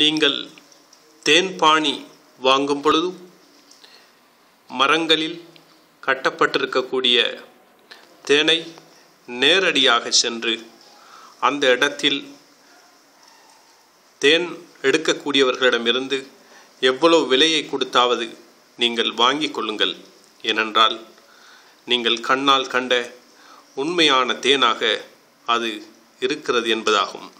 நீங்கள் தேன்பாணி வாங்கும் பொழுது மரங்களில் கட்டப்பட்டிருக்கக்கூடிய தேனை நேரடியாக சென்று அந்த இடத்தில் தேன் எடுக்கக்கூடியவர்களிடமிருந்து எவ்வளவு விலையை கொடுத்தாவது நீங்கள் வாங்கிக் கொள்ளுங்கள். ஏனென்றால் நீங்கள் கண்ணால் கண்ட உண்மையான தேனாக அது இருக்கிறது என்பதாகும்.